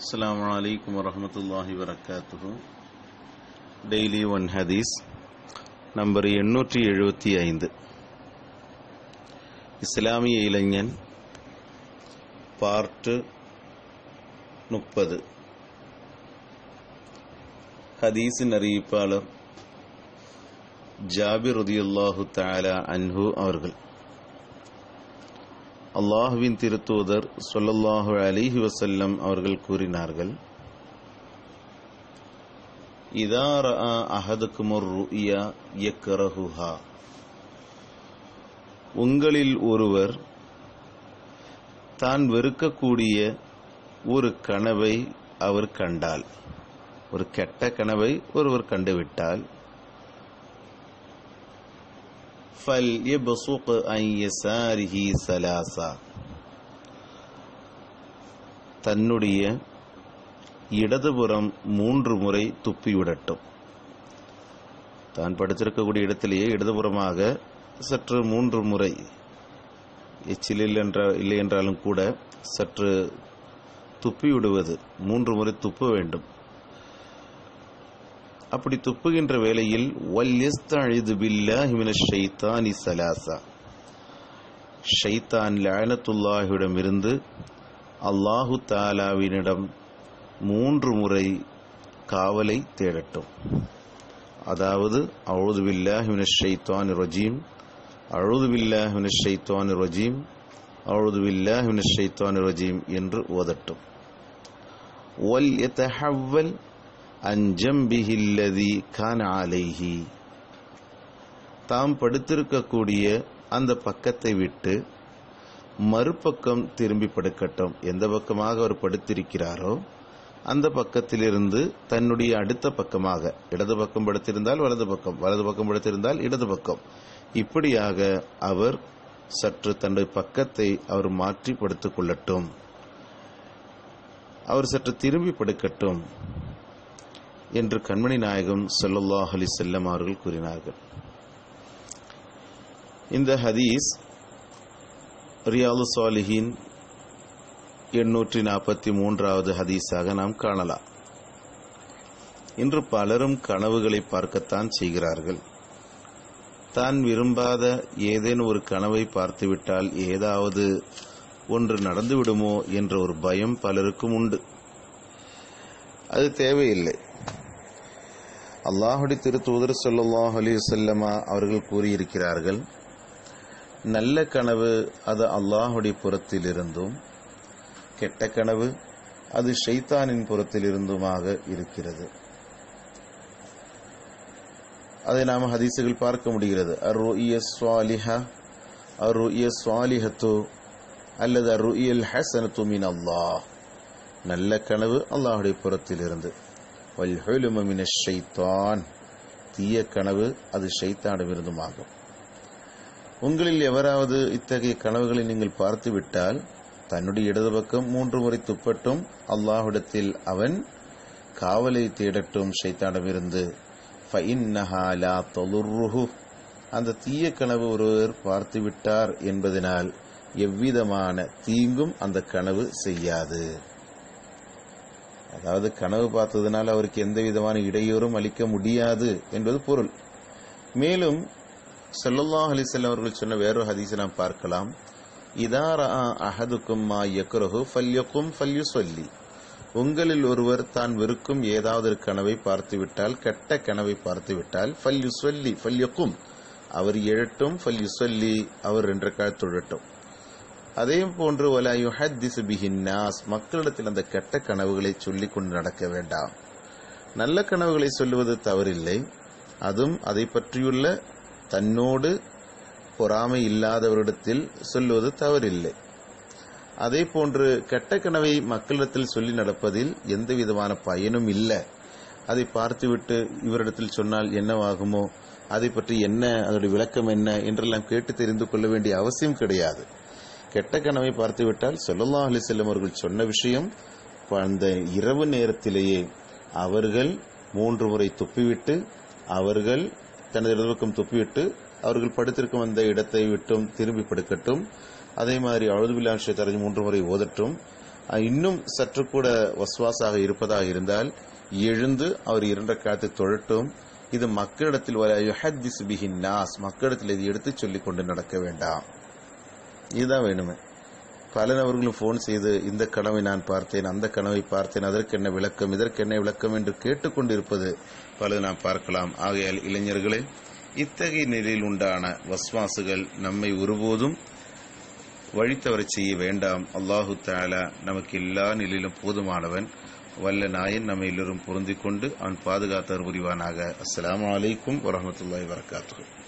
அஸ்லாம் வலைக்கம் வரமத்துல்லாஹி வரகாத்து டெய்லி ஒன் ஹதீஸ் நம்பர் எண்ணூற்றி எழுபத்தி ஐந்து இஸ்லாமிய இளைஞன் பார்ட்டு முப்பது. ஹதீஸின் அறிவிப்பாளர் ஜாபிர் உதியுல்லாஹு தாலா அன்ஹு அவர்கள். அல்லாஹுவின் திருத்தூதர் சொல்லல்லாஹு அலிஹி வசல்லம் அவர்கள் கூறினார்கள் இதா ரஆ ருயா யக்ரஹுஹா. உங்களில் ஒருவர் தான் வெறுக்கக்கூடிய ஒரு கனவை அவர் கண்டால் ஒரு கெட்ட கனவை ஒருவர் கண்டுவிட்டால் ஃபல் இப்சுக் அன் யசாரிஹி சலாசா தன்னுடைய இடதுபுறம் மூன்று முறை துப்பிவிடட்டும் தான் படுத்திருக்கக்கூடிய இடத்திலேயே இடதுபுறமாக சற்று மூன்று முறை எச்சில் என்ற இல்லை என்றாலும் கூட சற்று துப்பிவிடுவது மூன்று முறை துப்ப வேண்டும். அப்படி துப்புகின்ற வேளையில் வல்யஸ்தழிது பில்லாஹி ஷைத்தான் லானத்துல்லாஹிடமிருந்து அல்லாஹு தாலாவினிடம் மூன்று முறை காவலை தேடட்டும் அதாவது அழுது பில்லாஹிமின் ஷைத்தான் ரஜீம் அழுது பில்லாஹிமின் ஷைத்தான் ரஜீம் அழுது பில்லாஹிமின் ஷைத்தான் ரஜீம் என்று ஓதட்டும் வல் யதஹவ்வல் அஞ்சம்பிஹில்லதி கான அலைஹி. தாம் படுத்திருக்கக்கூடிய அந்த பக்கத்தை விட்டு மறுபக்கம் திரும்பி படுக்கட்டும். எந்த பக்கமாக அவர் படுத்திருக்கிறாரோ அந்த பக்கத்திலிருந்து தன்னுடைய அடுத்த பக்கமாக இடது பக்கம் படுத்திருந்தால் வலது பக்கம் வலது பக்கம் படுத்திருந்தால் இடது பக்கம். இப்படியாக அவர் சற்று தன்னுடைய பக்கத்தை அவர் மாற்றி படுத்துக் கொள்ளட்டும். அவர் சற்று திரும்பி படுக்கட்டும். என்று கண்மணி நாயகம் சல்லுல்லாஹ் அலி செல்லம் அவர்கள் கூறினார்கள். இந்த ஹதீஸ் ரியாது சாலிஹின் எண்ணூற்றி நாற்பத்தி மூன்றாவது ஹதீஸாக நாம் காணலாம். இன்று பலரும் கனவுகளை பார்க்கத்தான் செய்கிறார்கள். தான் விரும்பாத ஏதேனும் ஒரு கனவை பார்த்துவிட்டால் ஏதாவது ஒன்று நடந்துவிடுமோ என்ற ஒரு பயம் பலருக்கும் உண்டு. அது தேவையில்லை. அல்லாஹுடி திருத்தூதர் சொல்லாஹ் அலி செல்லமா அவர்கள் கூறியிருக்கிறார்கள் நல்ல கனவு அது அல்லாஹுடைய புறத்திலிருந்தும் கெட்ட கனவு அது ஷைத்தானின் புறத்திலிருந்துமாக இருக்கிறது. அதை நாம் ஹதீசுகள் பார்க்க முடிகிறது. அரு இயஸ்வாலிஹா அரு இயஸ்வாலிஹத்து அல்லது அரு ஹசனத்து மின் அல்லாஹ் நல்ல கனவு அல்லாஹுடைய புறத்திலிருந்து. வல்ஹுலுமின ஷைத்தான். தீய கனவு அது ஷைத்தானவிருந்துமாகும் உங்களில் எவராவது இத்தகைய கனவுகளை நீங்கள் பார்த்துவிட்டால் தன்னுடைய இடது பக்கம் மூன்று முறை துப்பட்டும் அல்லாஹ்விடத்தில் அவன் காவலை தேடட்டும் ஷைத்தானிடமிருந்து அந்த தீய கனவு ஒருவர் பார்த்துவிட்டார் என்பதனால் எவ்விதமான தீங்கும் அந்த கனவு செய்யாது. அதாவது கனவு பார்த்ததுனால் அவருக்கு எந்த விதமான இடையூறும் அளிக்க முடியாது என்பது பொருள். மேலும் செல்லல்லாஹ் அலிசல்லம் அவர்கள் சொன்ன வேறொரு ஹதீஸை நாம் பார்க்கலாம். இதாரா அஹதுக்கும் மா யக்ரஹு ஃபல்யக்கும் ஃபல்யு சொல்லி உங்களில் ஒருவர் தான் வெறுக்கும் ஏதாவது ஒரு கனவை பார்த்துவிட்டால் கெட்ட கனவை பார்த்துவிட்டால் ஃபல்யு சொல்லி ஃபல்யக்கும். அவர் எழட்டும் ஃபல்யு சொல்லி அவர் ரெண்டு கால் தொழட்டும். அதே போன்று வலாயு ஹத்திசு பிஹின்னாஸ் மக்களிடத்தில் அந்த கெட்ட கனவுகளை சொல்லிக் கொண்டு நடக்க வேண்டாம். நல்ல கனவுகளை சொல்லுவது தவறில்லை. அதுவும் அதை பற்றியுள்ள தன்னோடு பொறாமை இல்லாதவரிடத்தில் சொல்லுவது தவறில்லை. அதே போன்று கெட்ட கனவை மக்களிடத்தில் சொல்லி நடப்பதில் எந்த விதமான பயனும் இல்லை. அதை பார்த்துவிட்டு இவரிடத்தில் சொன்னால் என்னவாகுமோ அதை பற்றி என்ன அதனுடைய விளக்கம் என்ன என்றெல்லாம் கேட்டு தெரிந்து கொள்ள வேண்டிய அவசியம் கிடையாது. கெட்ட கனவை பார்த்துவிட்டால் சொல்லல்லா அலி செல்லம் அவர்கள் சொன்ன விஷயம் அந்த இரவு நேரத்திலேயே அவர்கள் மூன்று முறை துப்பிவிட்டு அவர்கள் தனது இடதுபக்கம் துப்பிவிட்டு அவர்கள் படுத்திருக்கும் அந்த இடத்தை விட்டும் திரும்பி படுக்கட்டும். அதே மாதிரி அழுதுபில்லா தரஞ்சு மூன்று முறை ஓதட்டும். இன்னும் சற்று கூட வஸ்வாசாக இருப்பதாக இருந்தால் எழுந்து அவர் இரண்ட காலத்தை தொழட்டும். இது மக்களிடத்தில் வர யுஹத்திஸ் பிஹின் நாஸ் மக்களிடத்தில் இது எடுத்து சொல்லிக் கொண்டு நடக்க வேண்டாம். இதுதான் வேணுமே. பல நபர்களும் ஃபோன் செய்து இந்த கனவை நான் பார்த்தேன் அந்த கனவை பார்த்தேன் அதற்கு என்ன விளக்கம் இதற்கு என்ன விளக்கம்? என்று கேட்டுக்கொண்டிருப்பது பலது நாம் பார்க்கலாம். ஆகையால் இளைஞர்களே இத்தகைய நிலையில் உண்டான வஸ்வாசுகள் நம்மை ஒருபோதும் வழித்தவரச் செய்ய வேண்டாம். அல்லாஹு தாலா நமக்கு எல்லா நிலையிலும் போதுமானவன். வல்ல நாயன் நம்ம எல்லோரும் பொருந்திக் கொண்டு அவன் பாதுகாத்தவர் புரிவானாக. அஸ்லாம் வலைக்கும் வரஹ்மத்துல்லாஹி வரகாத்து